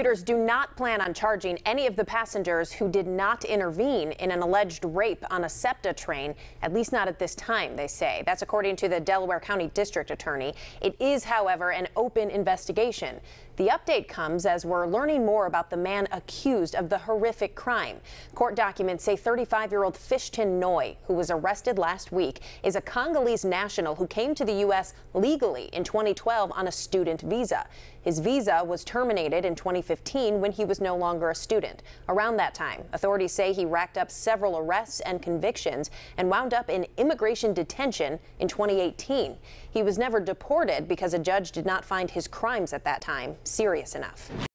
Prosecutors do not plan on charging any of the passengers who did not intervene in an alleged rape on a SEPTA train, at least not at this time, they say. That's according to the Delaware County District Attorney. It is, however, an open investigation. The update comes as we're learning more about the man accused of the horrific crime. Court documents say 35 year old Fiston Ngoy, who was arrested last week, is a Congolese national who came to the U.S. legally in 2012 on a student visa. His visa was terminated in 2015 when he was no longer a student. Around that time, authorities say he racked up several arrests and convictions and wound up in immigration detention in 2018. He was never deported because a judge did not find his crimes at that time serious enough.